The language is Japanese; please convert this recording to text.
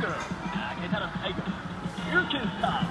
finger. Uh, get out of tiger. You can stop.